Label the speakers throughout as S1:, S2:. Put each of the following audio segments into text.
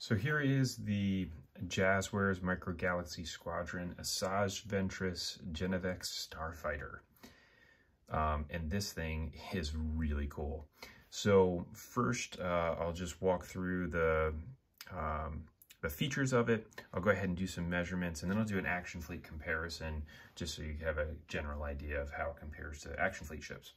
S1: So here is the Jazwares Micro Galaxy Squadron Asajj Ventress Ginivex Starfighter. Um, and this thing is really cool. So first, uh, I'll just walk through the um, the features of it. I'll go ahead and do some measurements, and then I'll do an Action Fleet comparison, just so you have a general idea of how it compares to Action Fleet ships.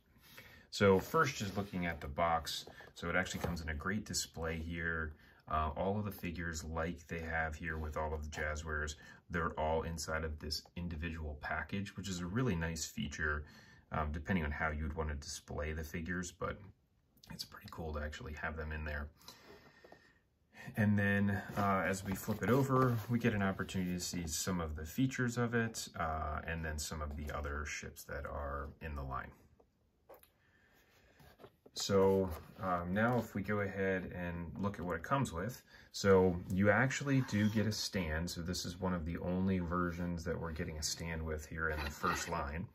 S1: So first, just looking at the box. So it actually comes in a great display here. Uh, all of the figures, like they have here with all of the Jazwares, they're all inside of this individual package, which is a really nice feature, um, depending on how you'd want to display the figures, but it's pretty cool to actually have them in there. And then uh, as we flip it over, we get an opportunity to see some of the features of it, uh, and then some of the other ships that are in the line. So um, now if we go ahead and look at what it comes with, so you actually do get a stand. So this is one of the only versions that we're getting a stand with here in the first line.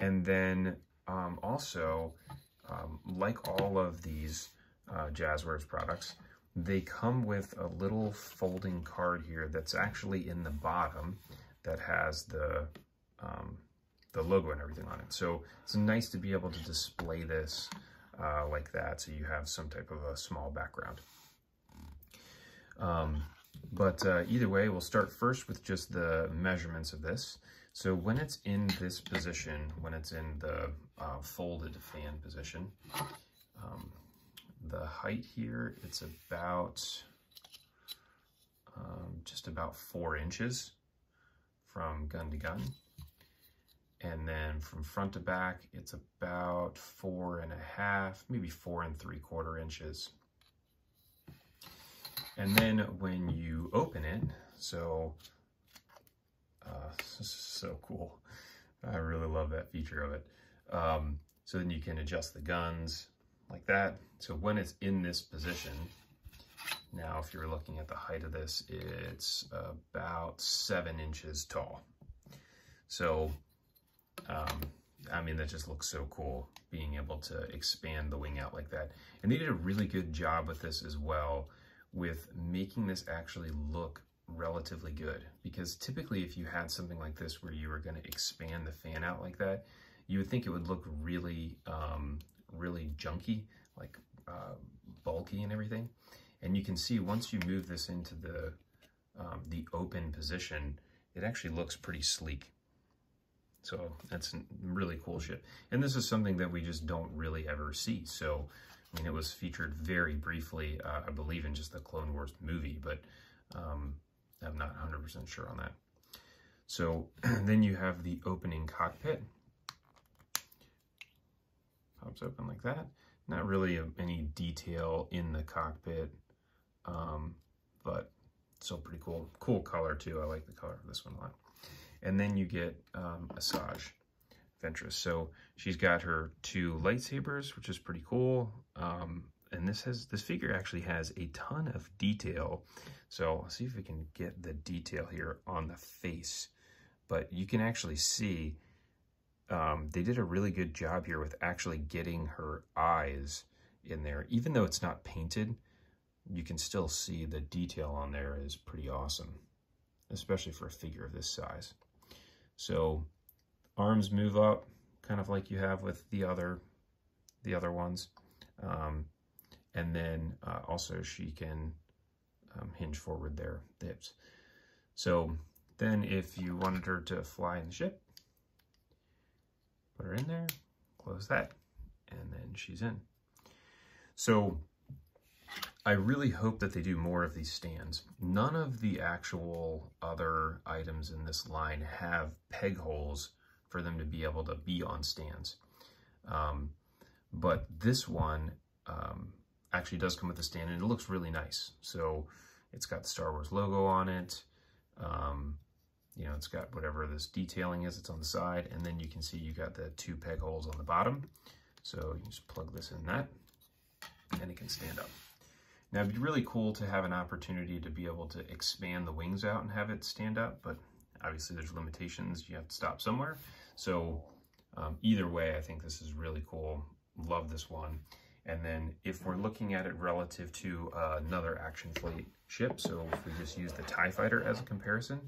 S1: And then um, also, um, like all of these uh, Jazwares products, they come with a little folding card here that's actually in the bottom that has the um, the logo and everything on it. So it's nice to be able to display this uh, like that so you have some type of a small background. Um, but uh, either way, we'll start first with just the measurements of this. So when it's in this position, when it's in the uh, folded fan position, um, the height here, it's about um, just about four inches from gun to gun. And then from front to back, it's about four and a half, maybe four and three quarter inches. And then when you open it, so, uh, this is so cool. I really love that feature of it. Um, so then you can adjust the guns like that. So when it's in this position, now if you're looking at the height of this, it's about seven inches tall. So um, I mean, that just looks so cool, being able to expand the wing out like that. And they did a really good job with this as well, with making this actually look relatively good. Because typically if you had something like this where you were gonna expand the fan out like that, you would think it would look really, um, really junky, like uh, bulky and everything. And you can see once you move this into the, um, the open position, it actually looks pretty sleek. So that's really cool shit. And this is something that we just don't really ever see. So, I mean, it was featured very briefly, uh, I believe, in just the Clone Wars movie, but um, I'm not 100% sure on that. So then you have the opening cockpit. Pops open like that. Not really any detail in the cockpit, um, but still pretty cool. Cool color too. I like the color of this one a lot. And then you get um, Asajj Ventress. So she's got her two lightsabers, which is pretty cool. Um, and this has this figure actually has a ton of detail. So I'll see if we can get the detail here on the face. But you can actually see um, they did a really good job here with actually getting her eyes in there. Even though it's not painted, you can still see the detail on there is pretty awesome, especially for a figure of this size. So arms move up, kind of like you have with the other, the other ones. Um, and then uh, also she can um, hinge forward there, the hips. So then if you wanted her to fly in the ship, put her in there, close that, and then she's in. So I really hope that they do more of these stands. None of the actual other items in this line have peg holes for them to be able to be on stands. Um, but this one um, actually does come with a stand and it looks really nice. So it's got the Star Wars logo on it. Um, you know, it's got whatever this detailing is, it's on the side. And then you can see you got the two peg holes on the bottom. So you just plug this in that and it can stand up. Now it'd be really cool to have an opportunity to be able to expand the wings out and have it stand up, but obviously there's limitations. You have to stop somewhere. So um, either way, I think this is really cool. Love this one. And then if we're looking at it relative to uh, another Action Fleet ship, so if we just use the TIE Fighter as a comparison,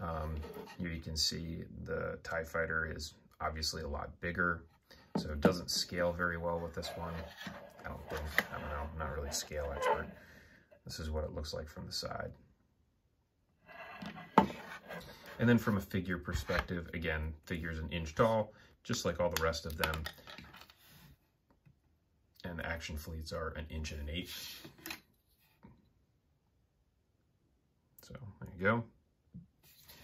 S1: um, here you can see the TIE Fighter is obviously a lot bigger, so it doesn't scale very well with this one. I don't think, I don't know, I'm not really a scale expert. This is what it looks like from the side. And then from a figure perspective, again, figure's an inch tall, just like all the rest of them. And the action fleets are an inch and an eighth. So there you go.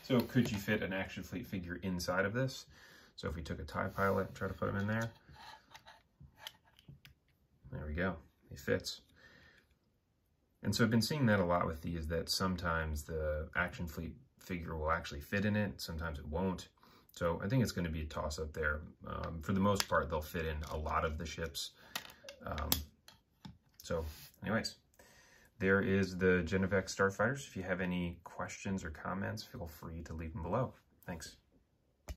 S1: So could you fit an action fleet figure inside of this? So if we took a TIE pilot and try to put him in there, there we go, he fits. And so I've been seeing that a lot with these, that sometimes the action fleet figure will actually fit in it, sometimes it won't. So I think it's going to be a toss-up there. Um, for the most part, they'll fit in a lot of the ships. Um, so anyways, there is the Ginivex Starfighters. If you have any questions or comments, feel free to leave them below. Thanks.